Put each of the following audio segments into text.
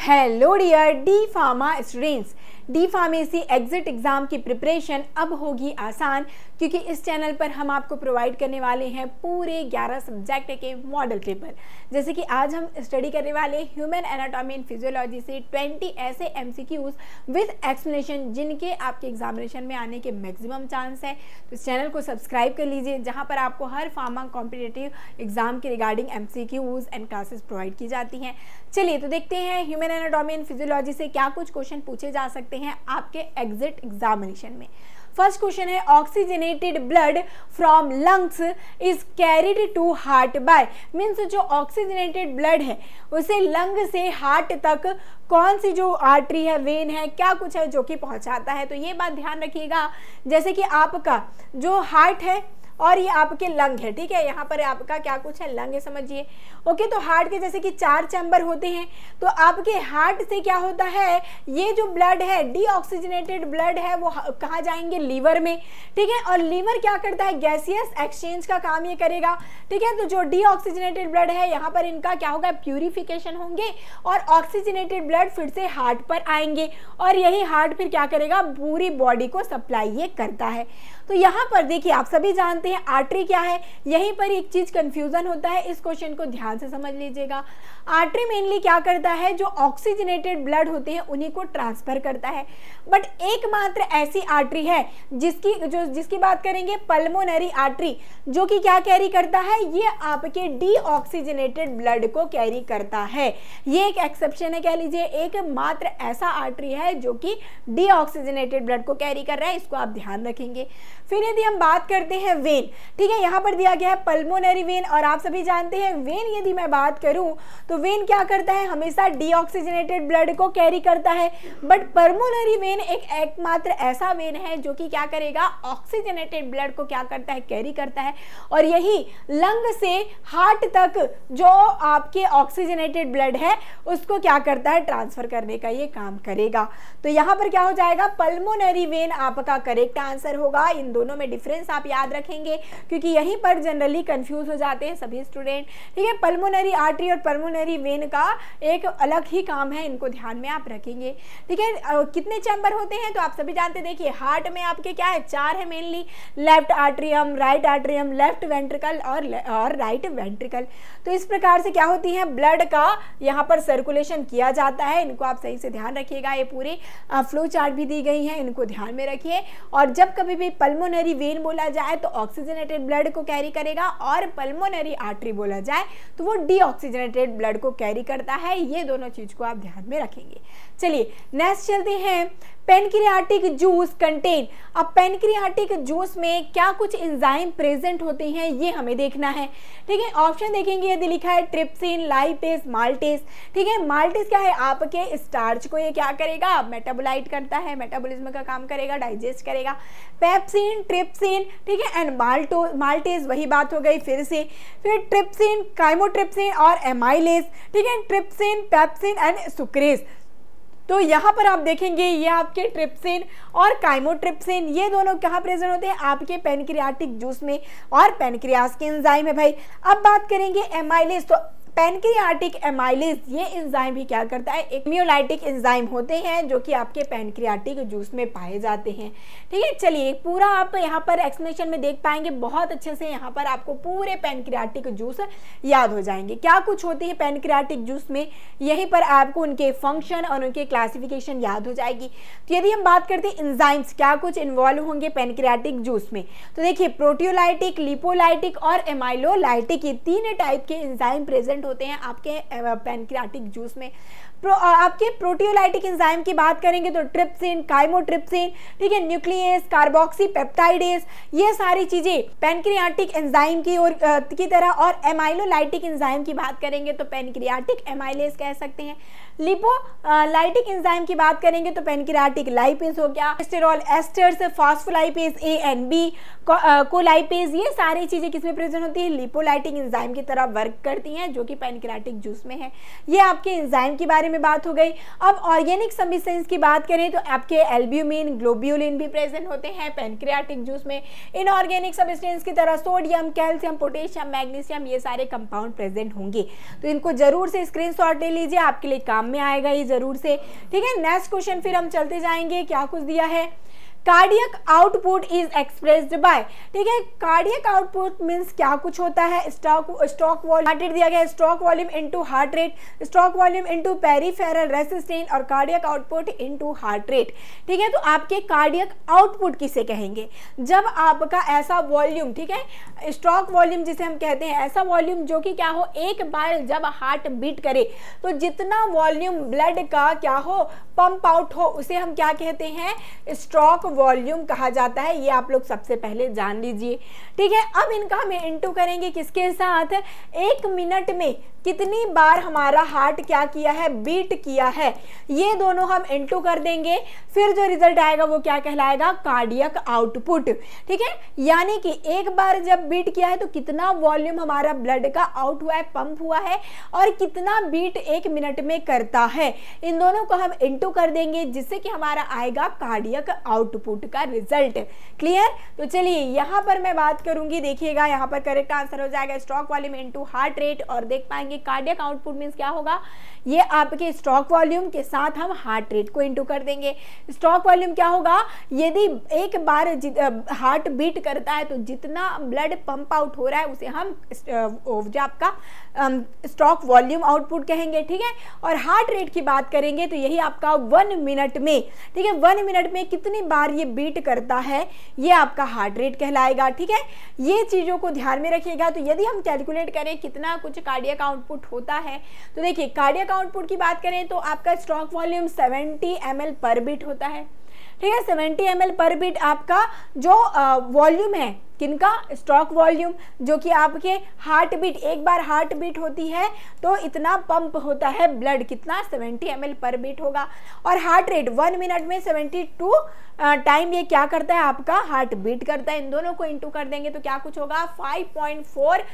Hello dear D pharma students D pharmacy exit exam की preparation अब होगी आसान। क्योंकि इस चैनल पर हम आपको प्रोवाइड करने वाले हैं पूरे 11 सब्जेक्ट के मॉडल पेपर जैसे कि आज हम स्टडी करने वाले ह्यूमन एनाटॉमी एंड फिजियोलॉजी से 20 ऐसे एमसीक्यूज विद एक्सप्लेनेशन जिनके आपके एग्जामिनेशन में आने के मैक्सिमम चांस है। तो इस चैनल को सब्सक्राइब कर लीजिए, जहाँ पर आपको हर फार्मा कॉम्पिटेटिव एग्ज़ाम के regarding M and classes provide की जाती हैं। चलिए तो देखते हैं ह्यूमन एनाटॉमी एंड फिजियोलॉजी से क्या कुछ क्वेश्चन पूछे जा सकते हैं आपके एग्जिट एग्जामिनेशन में। फ़र्स्ट क्वेश्चन है oxygenated blood from lungs is carried to heart by means जो ऑक्सीजनेटेड ब्लड है, उसे लंग से हार्ट तक कौन सी जो आर्टरी है वेन है, क्या कुछ है जो कि पहुंचाता है? तो ये बात ध्यान रखिएगा। जैसे कि आपका जो हार्ट है और ये आपके लंग है, ठीक है? यहाँ पर आपका क्या कुछ है? लंग है, समझिए। ओके तो हार्ट के जैसे कि चार चैम्बर होते हैं तो आपके हार्ट से क्या होता है? ये जो ब्लड है डीऑक्सीजनेटेड ब्लड है, वो कहाँ जाएँगे? लीवर में, ठीक है? और लीवर क्या करता है? गैसियस एक्सचेंज का काम ये करेगा, ठीक है? तो जो डीऑक्सीजनेटेड ब्लड है, यहाँ पर इनका क्या होगा? प्यूरिफिकेशन होंगे और ऑक्सीजनेटेड ब्लड फिर से हार्ट पर आएँगे और यही हार्ट फिर क्या करेगा? पूरी बॉडी को सप्लाई ये करता है। तो यहाँ पर देखिए, आप सभी जानते हैं आर्टरी क्या है। यहीं पर एक चीज़ कंफ्यूजन होता है, इस क्वेश्चन को ध्यान से समझ लीजिएगा। आर्टरी मेनली क्या करता है, जो ऑक्सीजनेटेड ब्लड होते हैं, उन्हीं को ट्रांसफ़र करता है। बट एकमात्र ऐसी आर्टरी है जिसकी, जो, जिसकी बात करेंगे पल्मोनरी आर्टरी जो कि क्या कैरी करता है, ये आपके डीऑक्सीजनेटेड ब्लड को कैरी करता है। ये एक एक्सेप्शन है, कह लीजिए एक मात्र ऐसा आर्टरी है जो कि डीऑक्सीजनेटेड ब्लड को कैरी कर रहा है, इसको आप ध्यान रखेंगे। फिर यदि हम बात करते हैं वेन, ठीक है, यहाँ पर दिया गया है पल्मोनरी वेन और आप सभी जानते हैं वेन यदि मैं बात करूँ तो वेन क्या करता है? हमेशा डीऑक्सीजनेटेड ब्लड को कैरी करता है। बट पल्मोनरी वेन एक एकमात्र ऐसा वेन है जो कि क्या करेगा? ऑक्सीजनेटेड ब्लड को क्या करता है? कैरी करता है। और यही लंग से हार्ट तक जो आपके ऑक्सीजनेटेड ब्लड है, उसको क्या करता है? ट्रांसफ़र करने का ये काम करेगा। तो यहाँ पर क्या हो जाएगा? पल्मोनरी वेन आपका करेक्ट आंसर होगा। इन दोनों में डिफरेंस आप याद रखेंगे, क्योंकि यहीं पर जनरली कंफ्यूज हो जाते हैं सभी स्टूडेंट ठीक है पल्मोनरी आर्टरी और पल्मोनरी वेन का एक अलग ही काम है, इनको ध्यान में आप रखेंगे। ठीक है कितने चैम्बर होते हैं तो आप सभी जानते, देखिए हार्ट में आपके क्या है, चार है mainly left atrium right atrium left ventricle और और राइट वेंट्रिकल तो इस प्रकार से क्या होती है ब्लड का यहाँ पर सर्कुलेशन किया जाता है, इनको आप सही से ध्यान रखिएगा, ये पूरी फ्लो चार्ट भी दी गई है, इनको ध्यान में रखिए। और जब कभी भी पल्मोनरी वेन बोला जाए तो ऑक्सीजनेटेड ब्लड को कैरी करेगा और पल्मोनरी आर्टरी बोला जाए तो वो डीऑक्सीजनेटेड ब्लड को कैरी करता है। ये दोनों चीज़ को आप ध्यान में रखेंगे। चलिए नेक्स्ट चलते हैं। पेनक्रियाटिक जूस कंटेन अब पेनक्रियाटिक जूस में क्या कुछ इंजाइम प्रेजेंट होते हैं, ये हमें देखना है। ठीक है ऑप्शन देखेंगे, यदि लिखा है ट्रिप्सिन लाइपेस माल्टेस ठीक है माल्टेस क्या है? आपके स्टार्च को ये क्या करेगा? मेटाबोलाइट करता है मेटाबोलिज्म का काम करेगा डाइजेस्ट करेगा। पेप्सिन ट्रिप्सिन ठीक है एंड माल्टो माल्टेस वही बात हो गई फिर से। फिर ट्रिप्सिन काइमोट्रिप्सिन और एमाइलेस ठीक है ट्रिप्सिन पेप्सिन एंड सुक्रेस तो यहाँ पर आप देखेंगे ये आपके ट्रिप्सिन और काइमोट्रिप्सिन, ये दोनों कहाँ प्रेजेंट होते हैं? आपके पेनक्रियाटिक जूस में और पेनक्रियास के एंजाइम है भाई। अब बात करेंगे एमाइलेज तो पेनक्रियाटिक एमाइलिस ये एंजाइम भी क्या करता है? इम्यूलाइटिक एंजाइम होते हैं जो कि आपके पेनक्रियाटिक जूस में पाए जाते हैं। ठीक है, चलिए पूरा आप यहाँ पर एक्सप्लेनेशन में देख पाएँगे। बहुत अच्छे से यहाँ पर आपको पूरे पेनक्रियाटिक जूस याद हो जाएँगे। क्या कुछ होती है पेनक्रियाटिक जूस में? यहीं पर आपको उनके फ़ंक्शन और उनके क्लासिफिकेशन याद हो जाएगी। तो यदि हम बात करते हैं इंजाइम्स क्या कुछ इन्वॉल्व होंगे पेनक्रियाटिक जूस में? तो देखिए प्रोटियोलाइटिक लिपोलाइटिक और एमाइलोलाइटिक ये तीन टाइप के इंजाइम प्रेजेंट होते हैं आपके पेनक्रियाटिक जूस में। प्रो, आपके प्रोटियोलाइटिक एंजाइम की बात करेंगे तो ट्रिप्सिन काइमोट्रिप्सिन ठीक है न्यूक्लियस कार्बोक्सी पेप्टाइडेस ये सारी चीज़ें पेनक्रियाटिक एंजाइम की और की तरह और एमाइलोलाइटिक एंजाइम की बात करेंगे तो पेनक्रियाटिक एमाइलेस कह सकते हैं। लिपो लाइटिक एंजाइम की बात करेंगे तो पेनक्रियाटिक लाइपेज हो गया sterol esters phospholipase, A and B colipase, ये सारी चीज़ें किसमें प्रेजेंट होती है? लिपोलाइटिक एंजाइम की तरह वर्क करती हैं, जो कि पेनक्रियाटिक जूस में है। ये आपके इंजाइम के बारे में बात हो गई। अब ऑर्गेनिक सबिस्टेंस की बात करें तो आपके एल्ब्यूमिन, ग्लोब्यूलिन भी प्रेजेंट होते हैं पेनक्रियाटिक जूस में। इनऑर्गेनिक सबिस्टेंस की तरह सोडियम, कैल्शियम, पोटेशियम, मैग्नीशियम, ये सारे कंपाउंड प्रेजेंट होंगे। तो इनको ज़रूर से स्क्रीन ले लीजिए, आपके लिए काम में आएगा ये ज़रूर से। ठीक है नेक्स्ट क्वेश्चन फिर हम चलते जाएँगे, क्या कुछ दिया है? Cardiac output is expressed by ठीक है? कार्डियक आउटपुट मींस क्या कुछ होता है? Stroke stroke volume heart rate दिया गया stroke volume into heart rate stroke volume into peripheral resistant और cardiac output into heart rate ठीक है? तो आपके कार्डियक आउटपुट किसे कहेंगे? जब आपका ऐसा वॉल्यूम ठीक है? स्टॉक वॉल्यूम जिसे हम कहते हैं, ऐसा वॉल्यूम जो कि क्या हो? एक बार जब हार्ट बीट करे तो जितना वॉल्यूम ब्लड का क्या हो? पंप आउट हो, उसे हम क्या कहते हैं? स्ट्रोक वॉल्यूम कहा जाता है, ये आप लोग सबसे पहले जान लीजिए। ठीक है, अब इनका हम इंटू करेंगे किसके साथ? एक मिनट में कितनी बार हमारा हार्ट क्या किया है? बीट किया है। ये दोनों हम इंटू कर देंगे। फिर जो रिज़ल्ट आएगा वो क्या कहलाएगा? कार्डियक आउटपुट ठीक है, यानी कि एक बार जब बीट किया है तो कितना वॉल्यूम हमारा ब्लड का आउट हुआ है पंप हुआ है, और कितना बीट एक मिनट में करता है। इन दोनों को हम इंटू कर देंगे, जिससे कि हमारा आएगा कार्डियक आउटपुट का रिज़ल्ट क्लियर तो चलिए, यहाँ पर मैं बात करूँगी, देखिएगा, यहाँ पर करेक्ट आंसर हो जाएगा stroke volume into heart rate और देख पाएँगे कार्डियक आउटपुट मीन्स क्या होगा? ये आपके स्टॉक वॉल्यूम के साथ हम हार्ट रेट को इंटू कर देंगे। स्टॉक वॉल्यूम क्या होगा? यदि एक बार हार्ट बीट करता है तो जितना ब्लड पंप आउट हो रहा है, उसे हम जो आपका स्टॉक वॉल्यूम आउटपुट कहेंगे, ठीक है? और हार्ट रेट की बात करेंगे तो यही आपका वन मिनट में, ठीक है? वन मिनट में कितनी बार ये बीट करता है, ये आपका हार्ट रेट कहलाएगा, ठीक है? ये चीज़ों को ध्यान में रखिएगा। तो यदि हम कैलकुलेट करें कितना कुछ कार्डियक आउटपुट होता है तो देखिए कार्डियक आउटपुट की बात करें तो आपका stroke volume 70 M per beat होता है। ठीक है 70 एम पर बीट आपका जो वॉल्यूम है, किनका? स्टॉक वॉल्यूम जो कि आपके हार्ट बीट एक बार हार्ट बीट होती है तो इतना पंप होता है ब्लड कितना? 70 एम पर बीट होगा। और हार्ट रेट वन मिनट में 72 टाइम ये क्या करता है? आपका हार्ट बीट करता है। इन दोनों को इंटू कर देंगे तो क्या कुछ होगा? 5.4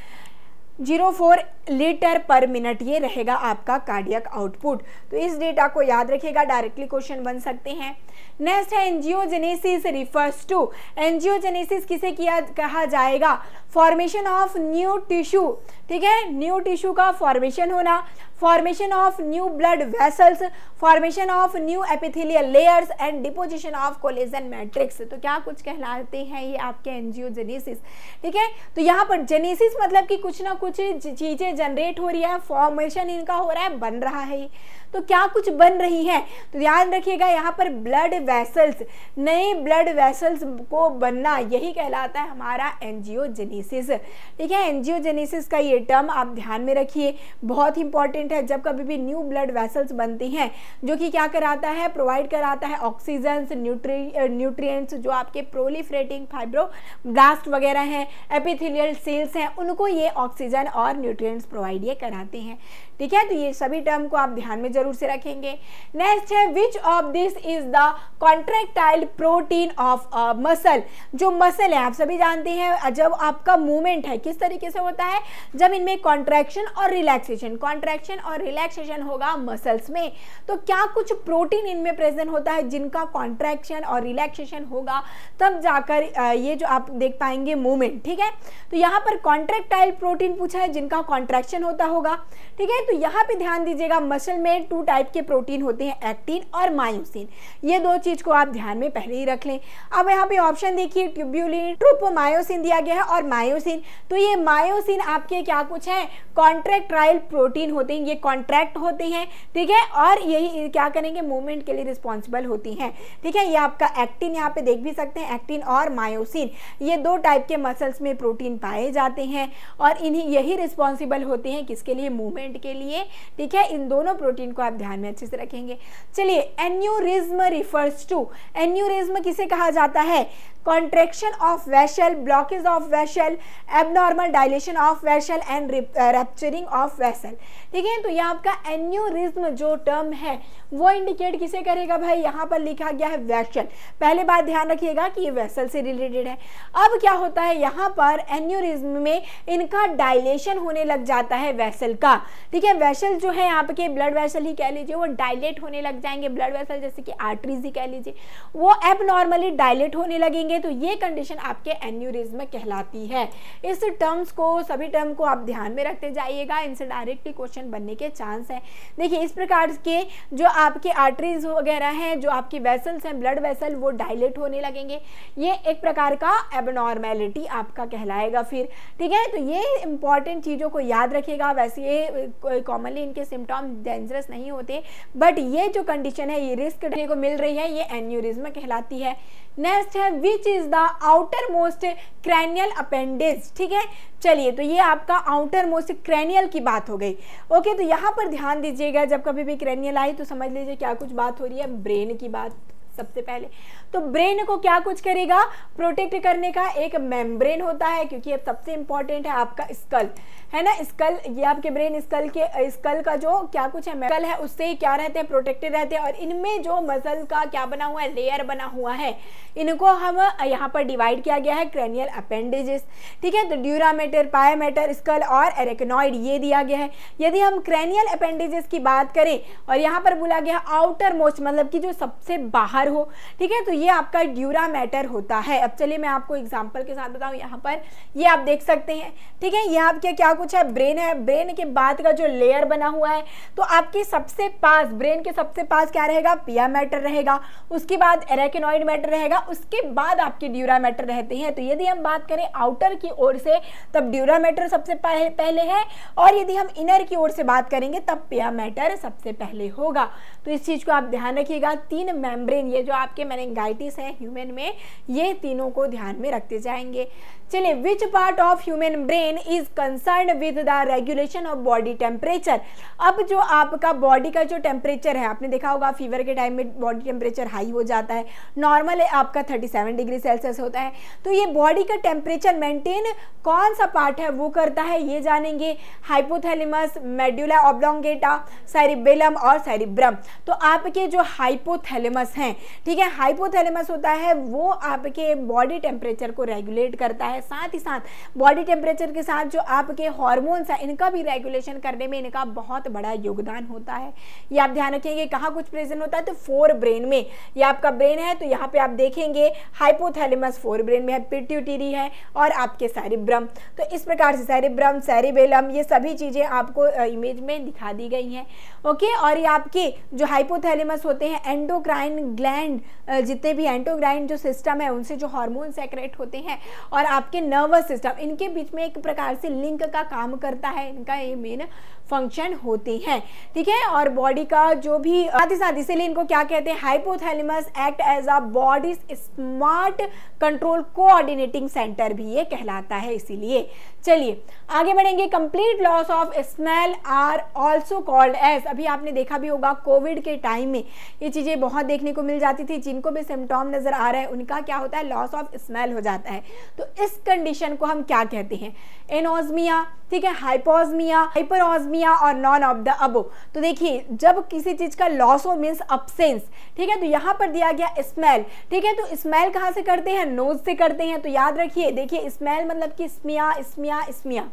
zero four litre per minute ये रहेगा आपका कार्डियक आउटपुट। तो इस डेटा को याद रखिएगा, डायरेक्टली क्वेश्चन बन सकते हैं। नेक्स्ट है एनजियोजेनेसिस रिफर्स टू। एनजियोजेनेसिस किसे किया, कहा जाएगा? Formation of new tissue. ठीक है? न्यू टिश्यू का फॉर्मेशन होना। Formation of new blood vessels formation of new epithelial layers and deposition of collagen matrix तो क्या कुछ कहलाते हैं ये आपके एनजियोजेनेसिस ठीक है? तो यहाँ पर जेनेसिस मतलब कि कुछ ना कुछ चीज़ें जनरेट हो रही है फॉर्मेशन इनका हो रहा है, बन रहा है तो क्या कुछ बन रही है? तो ध्यान रखिएगा, यहाँ पर ब्लड वेसल्स नए ब्लड वेसल्स को बनना यही कहलाता है हमारा एनजियोजेनेसिस ठीक है एनजियोजेनेसिस का ये टर्म आप ध्यान में रखिए, बहुत इंपॉर्टेंट है। जब कभी भी न्यू ब्लड वेसल्स बनती हैं, जो कि क्या कराता है? प्रोवाइड कराता है ऑक्सीजन न्यूट्री जो आपके प्रोलिफरेटिंग फाइब्रो ब्लास्ट वगैरह हैं एपिथिलियल सेल्स हैं, उनको ये ऑक्सीजन और न्यूट्रिएंट्स प्रोवाइड ये कराते हैं। ठीक है? तो ये सभी टर्म को आप ध्यान में ज़रूर से रखेंगे। नेक्स्ट है which of this is the contractile protein of muscle जो मसल है, आप सभी जानते हैं जब आपका मूवमेंट है, किस तरीके से होता है? जब इनमें कॉन्ट्रैक्शन और रिलैक्सेशन कॉन्ट्रैक्शन और रिलैक्सेशन होगा मसल्स में तो क्या कुछ प्रोटीन इनमें प्रेजेंट होता है जिनका कॉन्ट्रैक्शन और रिलैक्सेशन होगा? तब जाकर ये जो आप देख पाएँगे मूवमेंट ठीक है? तो यहाँ पर कॉन्ट्रेक्टाइल प्रोटीन पूछा है, जिनका कॉन्ट्रैक्शन होता होगा, ठीक है? तो यहाँ पे ध्यान दीजिएगा, मसल में टू टाइप के प्रोटीन होते हैं एक्टिन और मायोसिन ये दो चीज़ को आप ध्यान में पहले ही रख लें। अब यहाँ पे ऑप्शन देखिए ट्यूब्यूलिन ट्रोपोमायोसिन दिया गया है और मायोसिन तो ये मायोसिन आपके क्या कुछ है? कॉन्ट्रैक्टाइल प्रोटीन होते हैं, ये कॉन्ट्रैक्ट होते हैं, ठीक है? और यही क्या करेंगे? मूवमेंट के लिए रिस्पॉन्सिबल होती हैं। ठीक है? ये आपका एक्टिन यहाँ पे देख भी सकते हैं एक्टिन और मायोसिन ये दो टाइप के मसल्स में प्रोटीन पाए जाते हैं और इन्हीं यही रिस्पॉन्सिबल होते हैं किसके लिए? मूवमेंट के लिए। ठीक है, इन दोनों प्रोटीन को आप ध्यान में अच्छे से रखेंगे। चलिए एन्यूरिज्म रिफर्स टू एन्यूरिज्म किसे कहा जाता है? Contraction of vessel blockage of vessel abnormal dilation of vessel and rupturing of vessel ठीक है तो ये आपका एन्यूरिज्म जो टर्म है, वो इंडिकेट किसे करेगा भाई? यहाँ पर लिखा गया है वेसल पहले बात ध्यान रखिएगा कि ये वेसल से रिलेटेड है। अब क्या होता है? यहाँ पर एन्यूरिज्म में इनका डायलेशन होने लग जाता है वेसल का। ठीक वेसल जो है आपके ब्लड वेसल ही कह लीजिए, वो डायलेट होने लग जाएँगे ब्लड वेसल जैसे कि आर्टरीज ही कह लीजिए। वो एब नॉर्मली डायलेट होने लगेंगे तो ये कंडीशन आपके एन्यूरिज्म कहलाती है। इस टर्म्स को, सभी टर्म को आप ध्यान में रखते जाइएगा, इनसे डायरेक्टली क्वेश्चन बनने के चांस है। देखिए, इस प्रकार के जो आपके आर्टरीज वगैरह हैं, जो आपकी वेसल्स हैं ब्लड वेसल वो डायलेट होने लगेंगे। ये एक प्रकार का एबनॉर्मेलिटी आपका कहलाएगा फिर। ठीक है तो ये इंपॉर्टेंट चीज़ों को याद रखिएगा। वैसे ये कॉमनली इनके सिम्टॉम डेंजरस नहीं होते बट ये जो कंडीशन है, ये रिस्क को मिल रही है, ये एन्यूरिज्म कहलाती है। नेक्स्ट है which is the outermost cranial appendage ठीक है? चलिए तो ये आपका आउटर मोस्ट क्रैनियल की बात हो गई। ओके तो यहाँ पर ध्यान दीजिएगा, जब कभी भी क्रैनियल आई तो समझ लीजिए क्या कुछ बात हो रही है ब्रेन की बात। सबसे पहले। तो ब्रेन को क्या कुछ करेगा? प्रोटेक्ट करने का एक मेम्ब्रेन होता है, क्योंकि अब सबसे इंपॉर्टेंट है आपका स्कल। है ना? स्कल, ये आपके ब्रेन स्कल के, स्कल का जो क्या कुछ है स्कल है, उससे क्या रहते हैं? प्रोटेक्टेड रहते हैं। और इनमें जो मसल का क्या बना हुआ है लेयर बना हुआ है, इनको हम यहाँ पर डिवाइड किया गया है क्रेनियल अपेंडेजेस ठीक है? तो ड्यूरामेटर पायामेटर स्कल और एरेकनॉइड ये दिया गया है। यदि हम क्रेनियल अपेंडेजेस की बात करें, और यहाँ पर बोला गया आउटर मोस्ट मतलब कि जो सबसे बाहर हो। ठीक है? तो ये आपका ड्यूरा मैटर होता है। अब चलिए मैं आपको एग्ज़ाम्पल के साथ बताऊँ। यहाँ पर ये आप देख सकते हैं। ठीक है? ये आपके क्या कुछ है? ब्रेन है। ब्रेन के बाद का जो लेयर बना हुआ है तो आपके सबसे पास ब्रेन के सबसे पास क्या रहेगा? पिया मैटर रहेगा। उसके बाद एरेकिनॉइड मैटर रहेगा। उसके बाद आपके ड्यूरा मैटर रहते हैं। तो यदि हम बात करें आउटर की ओर से, तब ड्यूरा मैटर सबसे पहले है। और यदि हम इनर की ओर से बात करेंगे, तब पिया मैटर सबसे पहले होगा। तो इस चीज़ को आप ध्यान रखिएगा। तीन मेम्ब्रेन ये जो आपके मैनेंगाइटिस हैं ह्यूमन में ये तीनों को ध्यान में रखते जाएँगे। चलिए which part of human brain is concern with the regulation of body temperature अब जो आपका बॉडी का जो टेम्परेचर है, आपने देखा होगा फीवर के टाइम में बॉडी टेम्परेचर हाई हो जाता है। नॉर्मल आपका 37 डिग्री सेल्सियस होता है। तो ये बॉडी का टेम्परेचर मेंटेन कौन सा पार्ट है, वो करता है, ये जानेंगे हाइपोथैलेमस मेड्यूला ऑब्लोंगेटा सैरिबेलम और सैरिब्रम तो आपके जो हाइपोथैलेमस हैं, ठीक है हाइपोथैलेमस होता है, वो आपके बॉडी टेम्परेचर को रेगुलेट करता है। साथ ही साथ बॉडी टेम्परेचर के साथ जो आपके हॉर्मोन्स है, इनका भी रेगुलेशन करने में इनका बहुत बड़ा योगदान होता है। ये आप ध्यान रखेंगे कहाँ कुछ प्रेजेंट होता है तो फोर ब्रेन में। ये आपका ब्रेन है तो यहाँ पे आप देखेंगे हाइपोथैलेमस फोर ब्रेन में है पिट्यूटरी है और आपके सैरिब्रम तो इस प्रकार से सैरिब्रम सैरिबेलम ये सभी चीज़ें आपको इमेज में दिखा दी गई हैं। ओके और ये आपके जो हाइपोथैलेमस होते हैं एंडोक्राइन ग्लैंड जितने भी एंटोग्राइन जो सिस्टम है, उनसे जो हार्मोन सेक्रेट होते हैं और आपके नर्वस सिस्टम इनके बीच में एक प्रकार से लिंक का काम करता है। इनका ये मेन फ़ंक्शन होते हैं। ठीक है? और बॉडी का जो भी साथ ही साथ इसीलिए इनको क्या कहते हैं? Hypothalamus act as a body smart control coordinating centre भी ये कहलाता है इसीलिए। चलिए, आगे बढ़ेंगे। Complete loss of smell are also called as अभी आपने देखा भी होगा कोविड के टाइम में ये चीज़ें बहुत देखने को मिल जाती थी। जिनको भी सिम्टॉम नज़र आ रहा है, उनका क्या होता है? लॉस ऑफ़ स्मेल हो जाता है। तो इस कंडीशन को हम क्या कहते हैं? एनोजमिया ठीक है? हाइपोजमिया हाइपरऑजमिया और नॉन ऑफ़ द अबो तो देखिए, जब किसी चीज़ का लॉस हो मीन्स अपसेंस ठीक है? तो यहाँ पर दिया गया स्मेल ठीक है? तो स्मेल कहाँ से करते हैं? नोज़ से करते हैं। तो याद रखिए, देखिए स्मेल मतलब कि स्मिया स्मिया स्मिया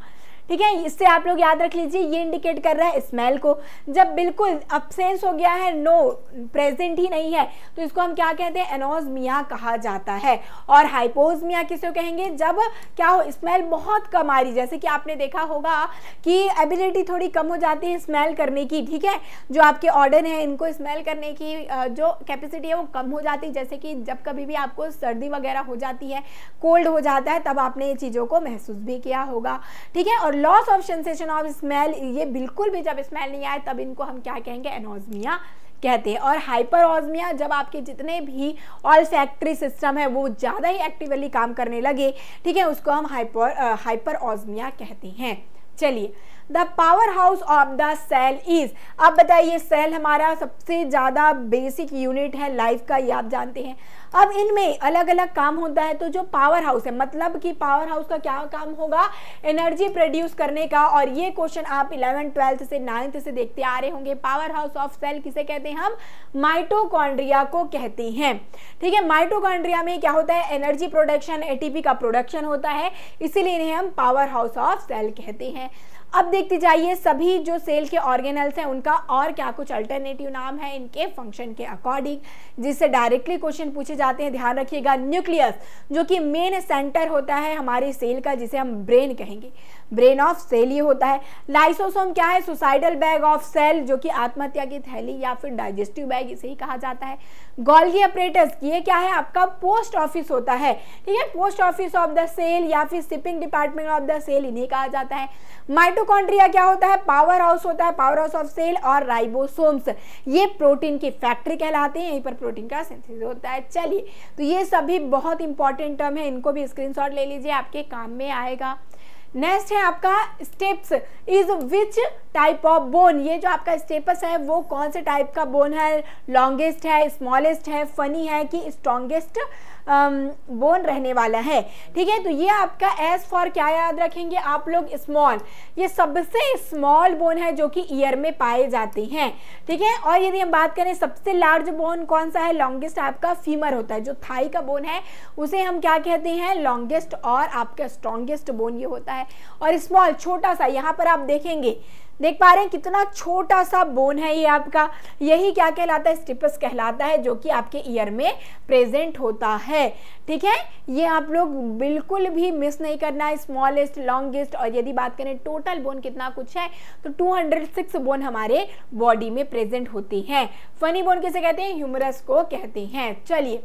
ठीक है, इससे आप लोग याद रख लीजिए, ये इंडिकेट कर रहा है स्मेल को। जब बिल्कुल अपसेंस हो गया है नो प्रेजेंट ही नहीं है तो इसको हम क्या कहते हैं? एनोजमिया कहा जाता है। और हाइपोजमिया किसे कहेंगे? जब क्या हो स्मेल बहुत कम आ रही जैसे कि आपने देखा होगा कि एबिलिटी थोड़ी कम हो जाती है स्मेल करने की, ठीक है? जो आपके ऑर्डर हैं, इनको स्मेल करने की जो कैपेसिटी है, वो कम हो जाती है। जैसे कि जब कभी भी आपको सर्दी वगैरह हो जाती है कोल्ड हो जाता है, तब आपने ये चीज़ों को महसूस भी किया होगा, ठीक है? और और loss of sensation of smell ये बिल्कुल भी जब स्मेल नहीं आए, तब इनको हम क्या कहेंगे? एनोजमिया कहते हैं। और हाइपर ऑजमिया जब आपके जितने भी ऑल फैक्ट्री सिस्टम है, वो ज़्यादा ही एक्टिवली काम करने लगे, ठीक है? उसको हम हाइपर हाइपर ऑजमिया कहते हैं। चलिए the power house of the cell is अब बताइए सेल हमारा सबसे ज़्यादा बेसिक यूनिट है लाइफ का, ये आप जानते हैं। अब इनमें अलग अलग काम होता है तो जो पावर हाउस है मतलब कि पावर हाउस का क्या काम होगा? एनर्जी प्रोड्यूस करने का, और ये क्वेश्चन आप इलेवन ट्वेल्थ से नाइन्थ से देखते आ रहे होंगे। पावर हाउस ऑफ़ सेल किसे कहते हैं हम? माइटोकॉन्ड्रिया को कहते हैं। ठीक है माइटोकॉन्ड्रिया में क्या होता है? एनर्जी प्रोडक्शन एटीपी का प्रोडक्शन होता है। इसीलिए इन्हें हम पावर हाउस ऑफ़ सेल कहते हैं। अब देखते जाइए सभी जो सेल के ऑर्गेनल्स हैं, उनका और क्या कुछ अल्टरनेटिव नाम है इनके फ़ंक्शन के अकॉर्डिंग जिससे डायरेक्टली क्वेश्चन पूछे जाते हैं। ध्यान रखिएगा न्यूक्लियस जो कि मेन सेंटर होता है हमारे सेल का, जिसे हम ब्रेन कहेंगे। ब्रेन ऑफ़ सेल ये होता है। लाइसोसोम क्या है? सुसाइडल बैग ऑफ़ सेल जो कि आत्महत्या की थैली या फिर डाइजेस्टिव बैग इसे ही कहा जाता है। गोल्गी अपरेटस ये क्या है? आपका पोस्ट ऑफ़िस होता है। ठीक है? Post office of the cell या फिर shipping department of the cell इन्हें कहा जाता है। माइटोकॉन्ड्रिया क्या होता है? पावर हाउस होता है पावर हाउस ऑफ़ सेल और राइबोसोम्स ये प्रोटीन की फैक्ट्री कहलाते हैं, यहीं पर प्रोटीन का सिंथेसिस होता है। चलिए तो ये सभी बहुत इंपॉर्टेंट टर्म है, इनको भी स्क्रीनशॉट ले लीजिए, आपके काम में आएगा। नेक्स्ट है आपका stapes is which type of bone ये जो आपका स्टेपस है, वो कौन से टाइप का बोन है? लॉन्गेस्ट है स्मॉलेस्ट है फनी है कि स्ट्रॉन्गेस्ट बोन रहने वाला है। ठीक है? तो ये आपका एस फॉर क्या याद रखेंगे आप लोग? स्मॉल ये सबसे स्मॉल बोन है जो कि ईयर में पाए जाते हैं। ठीक है? और यदि हम बात करें सबसे लार्ज बोन कौन सा है? लॉन्गेस्ट आपका फीमर होता है। जो थाई का बोन है, उसे हम क्या कहते हैं? लॉन्गेस्ट और आपका स्ट्रॉन्गेस्ट बोन ये होता है। और स्मॉल छोटा सा, यहाँ पर आप देखेंगे। देख पा रहे हैं कितना छोटा सा बोन है ये आपका। यही क्या कहलाता है? स्टिपस कहलाता है, जो कि आपके ईयर में प्रेजेंट होता है। ठीक है? ये आप लोग बिल्कुल भी मिस नहीं करना है, स्मॉलेस्ट, लॉन्गेस्ट, और यदि बात करें टोटल बोन कितना कुछ है तो 206 बोन हमारे बॉडी में प्रेजेंट होती हैं। फनी बोन किसे कहते हैं? ह्यूमरस को कहते हैं। चलिए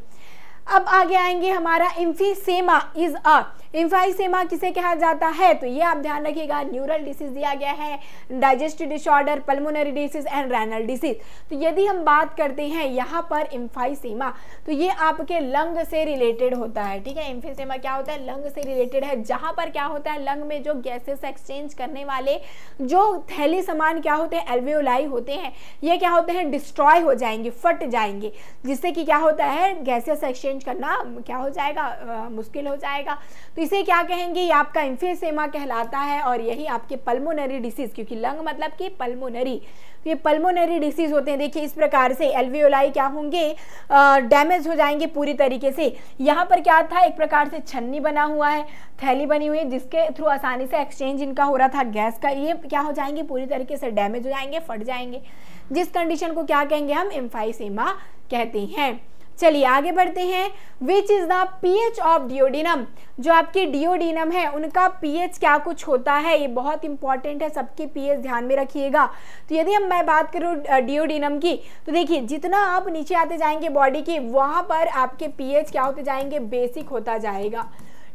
अब आगे आएँगे हमारा इम्फीसेमा इज़ अ इम्फाइसेमा किसे कहा जाता है? तो ये आप ध्यान रखिएगा न्यूरल डिसीज दिया गया है digestive disorder pulmonary disease and renal disease तो यदि हम बात करते हैं यहाँ पर इम्फाइसेमा तो ये आपके लंग से रिलेटेड होता है, ठीक है? इम्फीसेमा क्या होता है? लंग से रिलेटेड है। जहाँ पर क्या होता है? लंग में जो गैसेस एक्सचेंज करने वाले, जो थैली सामान क्या होते हैं? एल्वेओलाई होते हैं। ये क्या होते हैं? डिस्ट्रॉय हो जाएँगे, फट जाएँगे। जिससे कि क्या होता है? गैसेस एक्सचेंज करना क्या हो जाएगा आ, मुश्किल हो जाएगा। तो इसे क्या कहेंगे? ये आपका इन्फेसेमा कहलाता है और यही आपके पल्मोनरी डिसीज क्योंकि लंग मतलब कि पल्मोनरी तो ये पल्मोनरी डिसीज होते हैं। देखिए इस प्रकार से एल्वियोलाई क्या होंगे? डैमेज हो जाएँगे पूरी तरीके से। यहाँ पर क्या था? एक प्रकार से छन्नी बना हुआ है थैली बनी हुई है जिसके थ्रू आसानी से एक्सचेंज इनका हो रहा था गैस का। ये क्या हो जाएँगे? पूरी तरीके से डैमेज हो जाएँगे फट जाएँगे। जिस कंडीशन को क्या कहेंगे हम? एम्फाइसेमा कहते हैं। चलिए आगे बढ़ते हैं। Which is the pH of duodenum जो आपके डिओडिनम है, उनका पीएच क्या कुछ होता है? ये बहुत इंपॉर्टेंट है, सबके पीएच ध्यान में रखिएगा। तो यदि हम मैं बात करूँ डिओडिनम की तो देखिए, जितना आप नीचे आते जाएँगे बॉडी की, वहाँ पर आपके पीएच क्या होते जाएँगे? बेसिक होता जाएगा।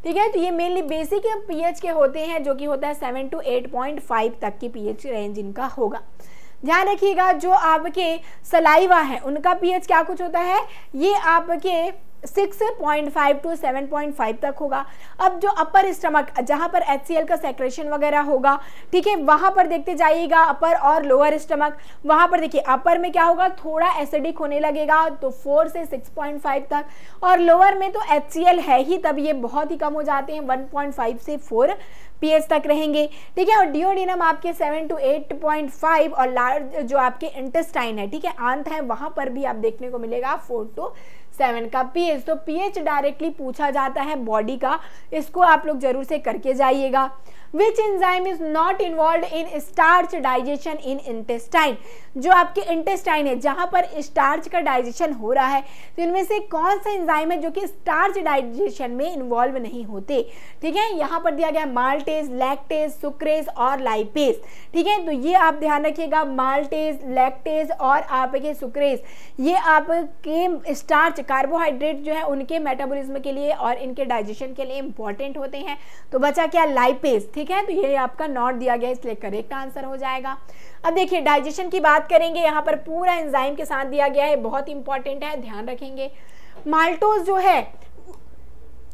ठीक है? तो ये मेनली बेसिक पीएच के होते हैं, जो कि होता है seven to eight point five तक की पीएच रेंज इनका होगा। ध्यान रखिएगा, जो आपके सलाइवा है, उनका पीएच क्या कुछ होता है? ये आपके six point five to seven point five तक होगा। अब जो अपर स्टमक जहाँ पर एचसीएल का सेक्रेशन वगैरह होगा, ठीक है, वहाँ पर देखते जाइएगा अपर और लोअर स्टमक वहाँ पर देखिए अपर में क्या होगा? थोड़ा एसिडिक होने लगेगा तो फोर से सिक्स पॉइंट फाइव तक। और लोअर में तो एचसीएल है ही, तब ये बहुत ही कम हो जाते हैं वन पॉइंट फाइव से फोर पीएच तक रहेंगे। ठीक है और डिओडिनम आपके seven to eight point five और लार्ज जो आपके इंटेस्टाइन है, ठीक है आंत है, वहाँ पर भी आप देखने को मिलेगा फोर टू सेवन का पीएच तो पीएच डायरेक्टली पूछा जाता है बॉडी का। इसको आप लोग ज़रूर से करके जाइएगा। Which enzyme is not involve in starch digestion in intestine जो आपके इंटेस्टाइन है, जहाँ पर स्टार्च का डाइजेशन हो रहा है तो इनमें से कौन सा इंजाइम है जो कि स्टार्च डाइजेशन में इन्वॉल्व नहीं होते? ठीक है, यहाँ पर दिया गया माल्टेज लैक्टेज सुक्रेज और लाइपेज ठीक है तो ये आप ध्यान रखिएगा माल्टेज लैक्टेज और आपके सुक्रेज ये आपके स्टार्च कार्बोहाइड्रेट जो है, उनके मेटाबॉलिज्म के लिए और इनके डाइजेशन के लिए इंपॉर्टेंट होते हैं। तो बचा क्या? लाइपेज ठीक है? तो ये आपका नॉट दिया गया, इसलिए करेक्ट आंसर हो जाएगा। अब देखिए डाइजेशन की बात करेंगे, यहाँ पर पूरा एंजाइम के साथ दिया गया है, बहुत इंपॉर्टेंट है, ध्यान रखेंगे। माल्टोज जो है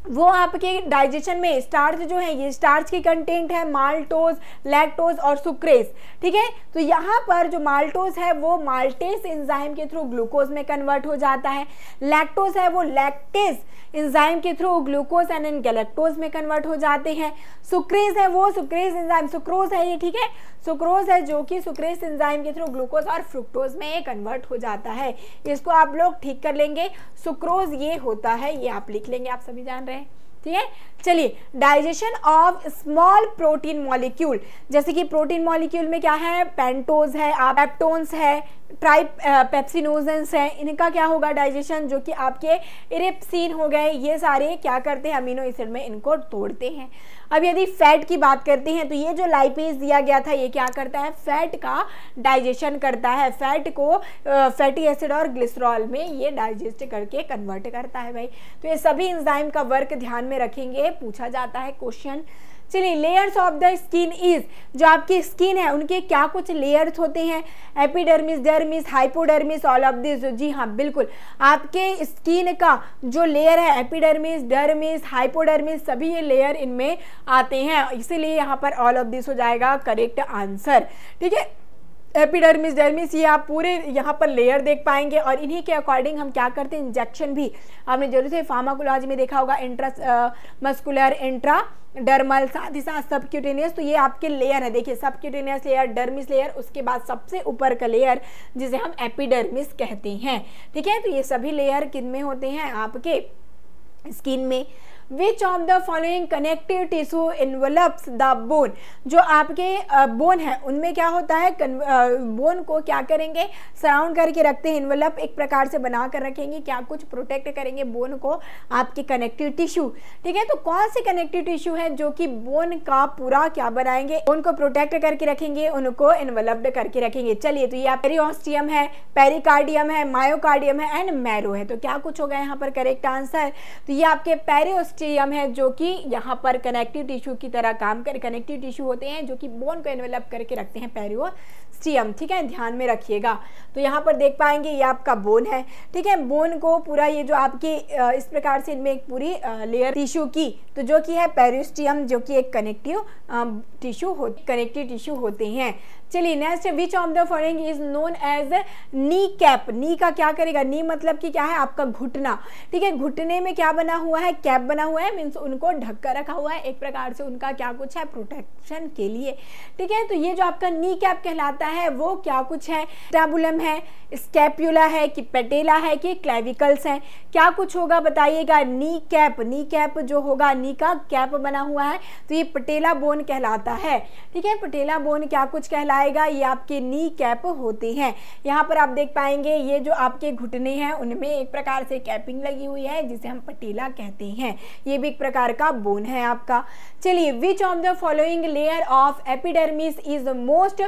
वो आपके डाइजेशन में स्टार्च जो है, ये स्टार्च की कंटेंट है माल्टोज लैक्टोज और सुक्रेज ठीक है? तो यहाँ पर जो माल्टोज है, वो माल्टेस एंजाइम के थ्रू ग्लूकोज में कन्वर्ट हो जाता है। लैक्टोज है, वो लैक्टेज एंजाइम के through glucose and in galactose में कन्वर्ट हो जाते हैं। सुक्रेज है, वो सुक्रेज एंजाइम सुक्रोज है ये, ठीक है? सुक्रोज है जो कि सुक्रेज एंजाइम के थ्रू ग्लूकोज और फ्रुक्टोज में कन्वर्ट हो जाता है। इसको आप लोग ठीक कर लेंगे। सुक्रोज ये होता है, ये आप लिख लेंगे, आप सभी जान रहे हैं ठीक है? चलिए digestion of small protein molecule जैसे कि प्रोटीन मॉलिक्यूल में क्या है? पेंटोज है एप्टोन्स है ट्राइप पेप्सिनोजेंस है इनका क्या होगा डाइजेशन जो कि आपके इरेप्सिन हो गए, ये सारे क्या करते हैं? अमीनो एसिड में इनको तोड़ते हैं। अब यदि फैट की बात करते हैं तो ये जो लाइपेज दिया गया था, ये क्या करता है? फैट का डाइजेशन करता है। फैट को फैटी एसिड और ग्लिसरॉल में ये डाइजेस्ट करके कन्वर्ट करता है भाई। तो ये सभी इंजाइम का वर्क ध्यान में रखेंगे। पूछा जाता है क्वेश्चन चलिए layers of the skin is जो आपकी स्किन है, उनके क्या कुछ लेयर्स होते हैं? Epidermis dermis hypodermis all of this जी हाँ बिल्कुल। आपके स्किन का जो लेयर है एपिडर्मिस डर्मिस हाइपोडर्मिस सभी ये लेयर इनमें आते हैं। इसीलिए यहाँ पर ऑल ऑफ़ दिस हो जाएगा करेक्ट आंसर ठीक है? एपिडर्मिस डर्मिस ये आप पूरे यहाँ पर लेयर देख पाएँगे और इन्हीं के अकॉर्डिंग हम क्या करते हैं? इंजेक्शन भी। आपने ज़रूर से फार्माकोलॉजी में देखा होगा इंट्रा मस्कुलर इंट्रा डर्मल साथ ही साथ सबक्यूटेनियस तो ये आपके लेयर है। देखिए सबक्यूटेनियस लेयर डर्मिस लेयर उसके बाद सबसे ऊपर का लेयर जिसे हम एपिडर्मिस कहते हैं। ठीक है? तो ये सभी लेयर किन में होते हैं? आपके स्किन में। Which of the following connective tissue envelops the bone जो आपके बोन है, उनमें क्या होता है? बोन को क्या करेंगे? सराउंड करके रखते हैं इन्वलप एक प्रकार से बना कर रखेंगे, क्या कुछ प्रोटेक्ट करेंगे बोन को? आपके कनेक्टिव टिश्यू ठीक है तो कौन से कनेक्टिव टिश्यू है जो कि बोन का पूरा क्या बनाएँगे? उनको प्रोटेक्ट करके रखेंगे, उनको इन्वलप्ड करके रखेंगे। चलिए तो ये पेरियोस्टियम है पेरिकार्डियम है मायोकार्डियम है एंड मैरो है। तो क्या कुछ होगा यहाँ पर? करेक्ट आंसर तो ये आपके पेरियोस्ट पेरिस्टियम है जो कि यहाँ पर कनेक्टिव टिश्यू की तरह काम कर कनेक्टिव टिश्यू होते हैं जो कि बोन को एनवेलप करके रखते हैं पेरियोस्टियम ठीक है, ध्यान में रखिएगा। तो यहाँ पर देख पाएँगे ये आपका बोन है, ठीक है। बोन को पूरा ये जो आपकी इस प्रकार से इनमें एक पूरी लेयर टिश्यू की तो जो कि है पेरिस्टियम जो कि एक कनेक्टिव टिश्यू हो कनेक्टिव टिश्यू होते हैं। चलिए next which of the following is known as knee cap knee का क्या करेगा? नी मतलब कि क्या है? आपका घुटना, ठीक है। घुटने में क्या बना हुआ है? कैप बना हुआ है मीन्स उनको ढक कर रखा हुआ है। एक प्रकार से उनका क्या कुछ है? प्रोटेक्शन के लिए, ठीक है। तो ये जो आपका नी कैप कहलाता है, वो क्या कुछ है? टेबुलम है, स्कैप्यूला है कि पेटेला है कि क्लेविकल्स है। क्या कुछ होगा बताइएगा? नी कैप नी कैप जो होगा, नी का कैप बना हुआ है तो ये पटेला बोन कहलाता है। ठीक है, पटेला बोन क्या कुछ कहलाता आएगा ये आपके नी कैप होते हैं। यहाँ पर आप देख पाएँगे, ये जो आपके घुटने हैं, उनमें एक प्रकार से कैपिंग लगी हुई है, जिसे हम पटेला कहते हैं। ये भी एक प्रकार का बोन है आपका। चलिए which of the following layer of epidermis is most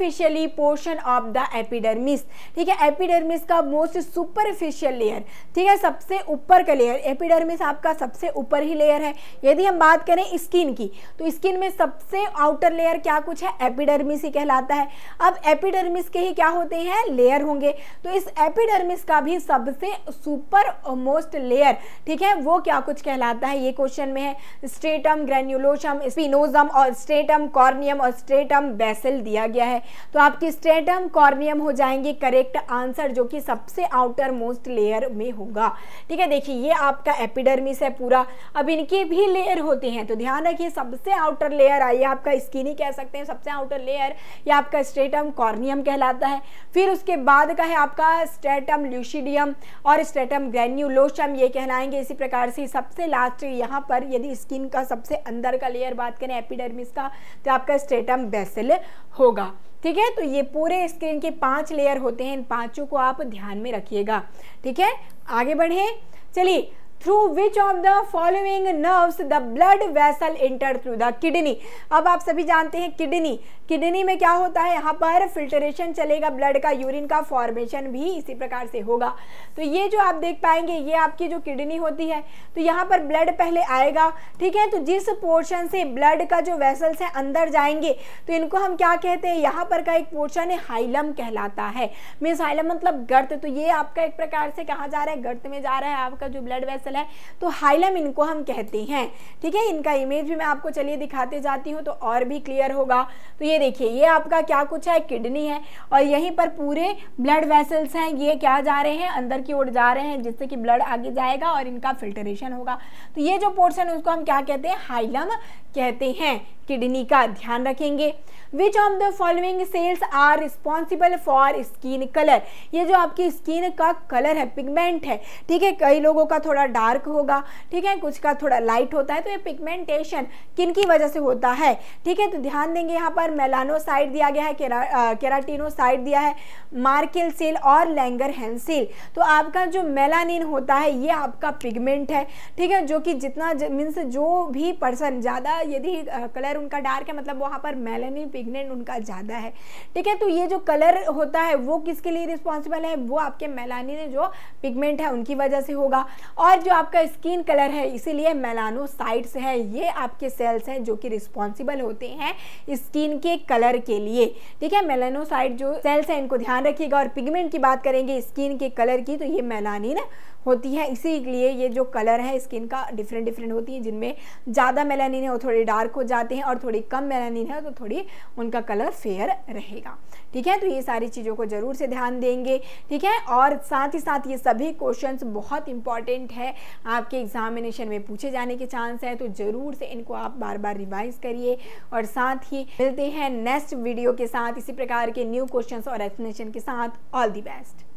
superficially portion of the epidermis ठीक है एपिडर्मिस का मोस्ट सुपरफिशियल लेयर ठीक है, सबसे ऊपर का लेयर एपिडर्मिस आपका सबसे ऊपर ही लेयर है. यदि हम बात करें स्किन की तो स्किन में सबसे आउटर लेयर क्या कुछ है? एपिडर्मिस ही कहलाता है. अब एपिडर्मिस के ही क्या होते हैं? लेयर होंगे. तो इस एपिडर्मिस का भी सबसे सुपर मोस्ट लेयर ठीक है, वो क्या कुछ कहलाता है? ये क्वेश्चन में है. स्ट्रेटम ग्रेन्यूलोशम स्पिनोजम और स्ट्रेटम कॉर्नियम और स्ट्रेटम बेसल दिया गया है. तो आपकी स्ट्रेटम कॉर्नियम हो जाएँगे करेक्ट आंसर जो कि सबसे आउटर मोस्ट लेयर में होगा। ठीक है, देखिए, ये आपका एपिडर्मिस है पूरा। अब इनके भी लेयर होते हैं तो ध्यान रखिए, सबसे आउटर लेयर आइए, आपका स्किन ही कह सकते हैं, सबसे आउटर लेयर या आपका स्टेटम कॉर्नियम कहलाता है। फिर उसके बाद का है आपका स्टेटम ल्यूशिडियम और स्टेटम ग्रेन्यूलोशम ये कहलाएँगे इसी प्रकार से। सबसे लास्ट यहाँ पर यदि स्किन का सबसे अंदर का लेयर बात करें एपिडर्मिस का तो आपका स्टेटम बेसिल होगा। ठीक है? तो ये पूरे स्क्रीन के पाँच लेयर होते हैं। इन पाँचों को आप ध्यान में रखिएगा। ठीक है? आगे बढ़े। चलिए through which of the following nerves the blood vessel enter through the kidney अब आप सभी जानते हैं किडनी किडनी में क्या होता है? यहाँ पर फिल्टरेशन चलेगा ब्लड का यूरिन का फॉर्मेशन भी इसी प्रकार से होगा। तो ये जो आप देख पाएँगे, ये आपकी जो किडनी होती है तो यहाँ पर ब्लड पहले आएगा, ठीक है? तो जिस पोर्शन से ब्लड का जो वेसल्स है अंदर जाएँगे तो इनको हम क्या कहते हैं? यहाँ पर का एक पोर्शन है हाइलम कहलाता है। मीन्स हाइलम मतलब गर्त तो ये आपका एक प्रकार से कहा जा रहा है? गर्त में जा रहा है, आपका जो ब्लड वेसल है। तो हाइलम इनको हम कहते हैं। ठीक है, इनका इमेज भी मैं आपको चलिए दिखाते जाती हूँ तो और भी क्लियर होगा। तो ये देखिए, ये आपका क्या कुछ है? किडनी है। और यहीं पर पूरे ब्लड वेसल्स हैं। ये क्या जा रहे हैं? अंदर की ओर जा रहे हैं, जिससे कि ब्लड आगे जाएगा और इनका फिल्टरेशन होगा। तो ये जो पोर्सन है, उसको हम क्या कहते हैं? हाइलम कहते हैं। किडनी का ध्यान रखेंगे। Which of the following cells are responsible for skin colour ये जो आपकी स्किन का कलर है पिगमेंट है ठीक है? कई लोगों का थोड़ा डार्क होगा ठीक है? कुछ का थोड़ा लाइट होता है तो ये पिगमेंटेशन किन की वजह से होता है? ठीक है? तो ध्यान देंगे यहाँ पर मेलानोसाइड दिया गया है केरा, केराटिनोसाइड दिया है मार्किल सेल और लैंगर सेल तो आपका जो मेलानिन होता है ये आपका पिगमेंट है ठीक है? जो कि जितना मीन्स जो भी पर्सन ज़्यादा यदि कलर उनका डार्क है मतलब वहाँ पर मेलानिन पिगमेंट उनका ज़्यादा है। ठीक है तो ये जो कलर होता है, वो किसके लिए रिस्पॉन्सिबल है? वो आपके मेलानिन जो पिगमेंट है, उनकी वजह से होगा। और जो आपका स्किन कलर है, इसीलिए मेलानोसाइट्स है, ये आपके सेल्स हैं जो कि रिस्पॉन्सिबल होते हैं स्किन के कलर के लिए। ठीक है मेलानोसाइट जो सेल्स हैं, इनको ध्यान रखिएगा। और पिगमेंट की बात करेंगे स्किन के कलर की तो ये मेलानिन होती है। इसीलिए ये जो कलर है स्किन का डिफरेंट डिफरेंट होती है, जिनमें ज़्यादा मेलानिन है वो थोड़े डार्क हो जाते हैं और थोड़ी कम मेलानिन है तो थोड़ी उनका कलर फेयर रहेगा। ठीक है? तो ये सारी चीज़ों को ज़रूर से ध्यान देंगे। ठीक है? और साथ ही साथ ये सभी क्वेश्चन बहुत इंपॉर्टेंट है। आपके एग्जामिनेशन में पूछे जाने के चांस है तो ज़रूर से इनको आप बार बार रिवाइज करिए। और साथ ही मिलते हैं नेक्स्ट वीडियो के साथ। इसी प्रकार के न्यू क्वेश्चंस और एक्सप्लेनेशन के साथ। All the best